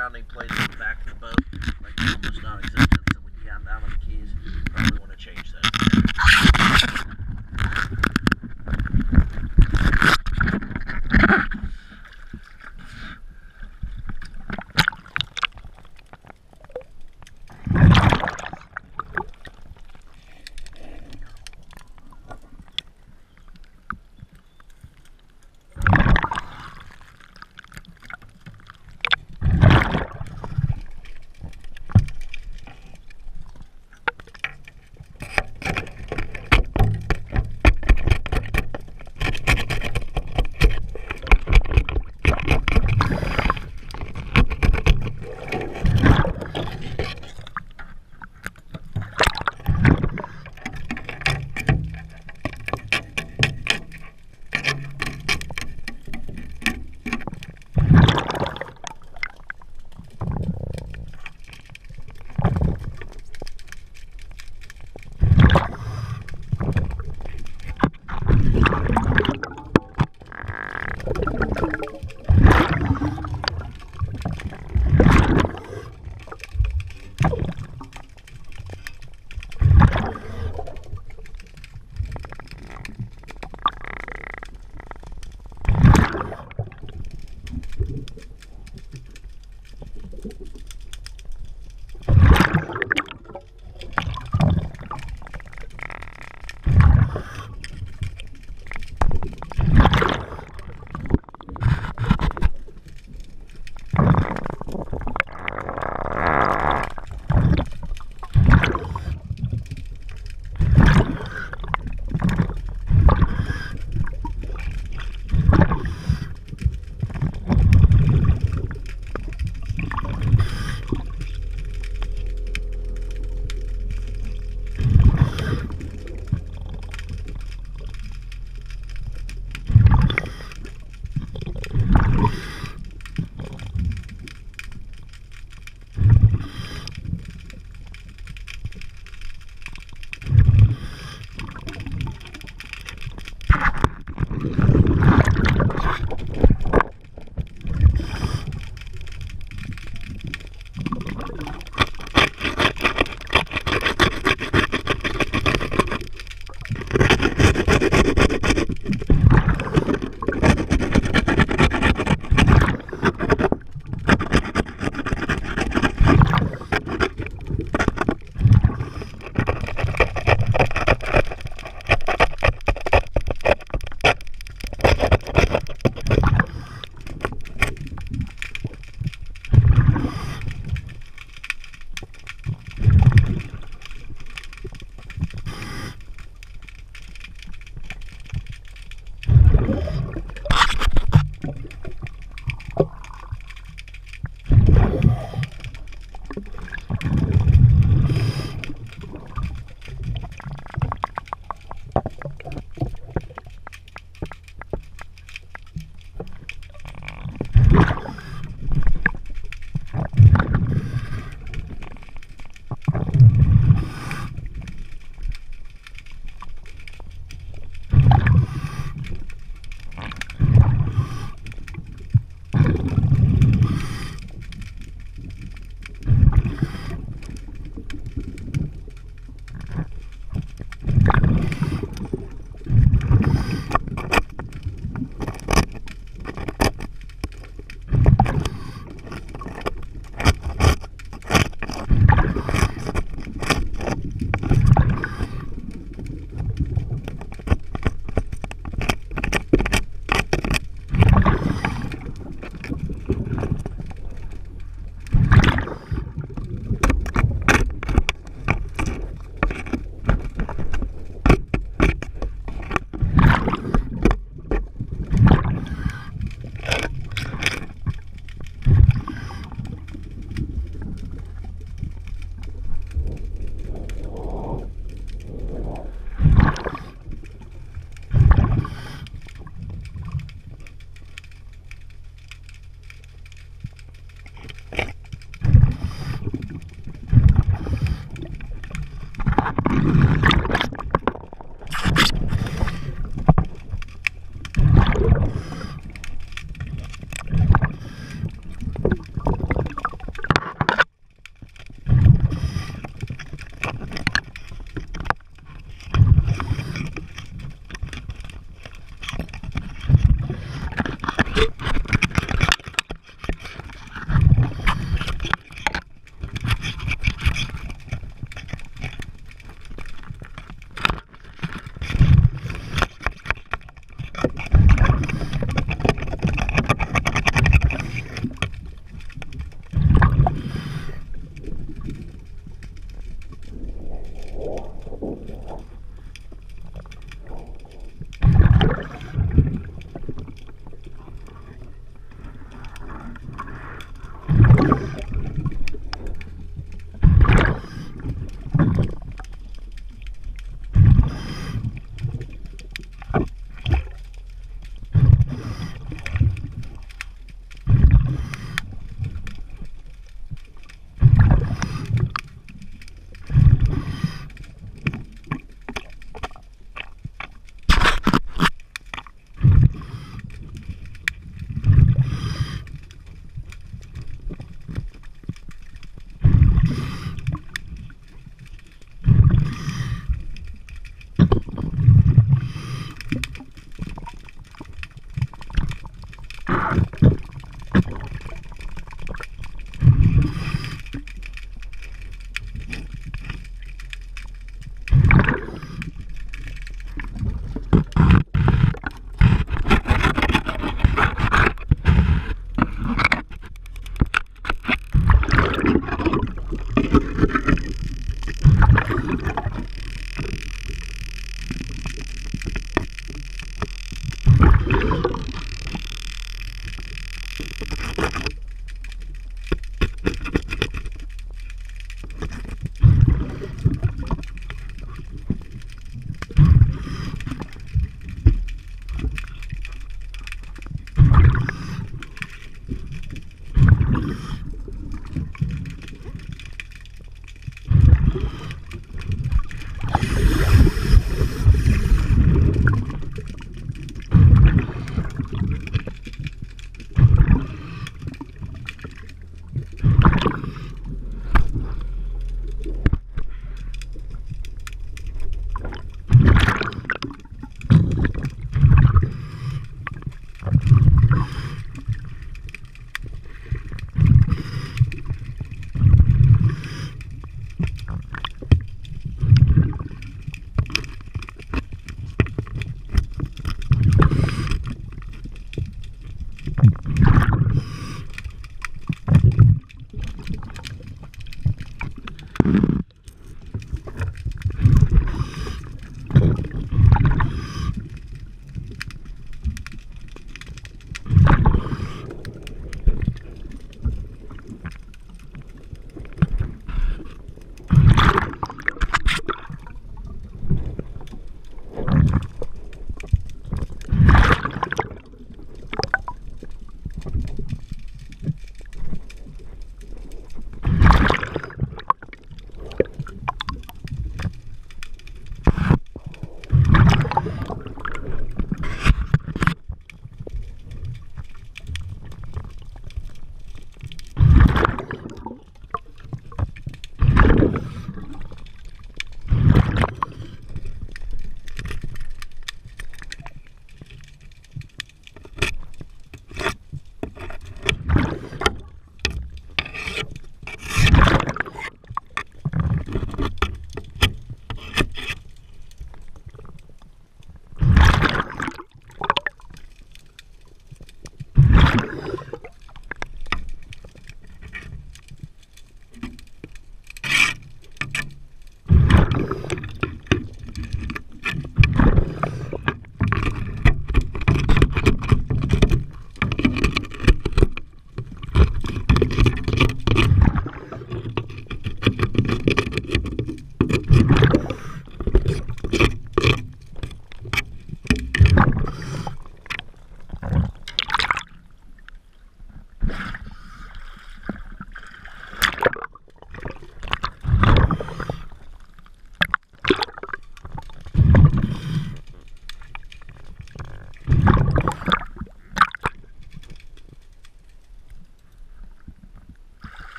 on the back of the boat,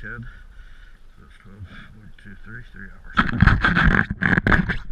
10. So it's 12, 1, 2, 3, 3 hours.